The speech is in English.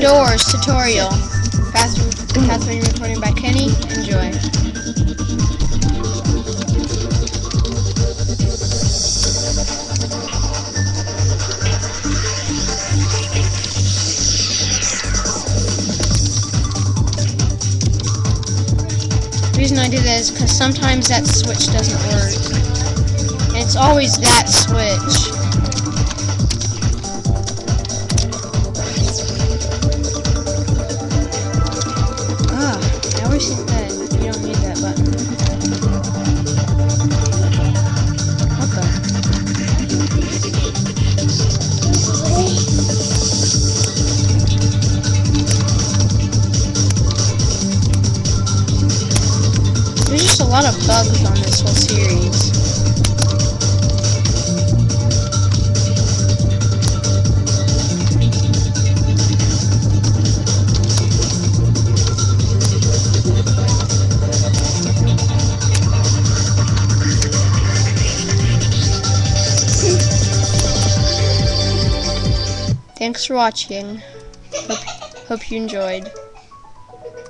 Doors tutorial. Fast Catherine recording by Kenny. Enjoy. The reason I do that is because sometimes that switch doesn't work. And it's always that switch. You don't need that button. What the? There's just a lot of bugs on this whole series. Thanks for watching. Hope, hope you enjoyed.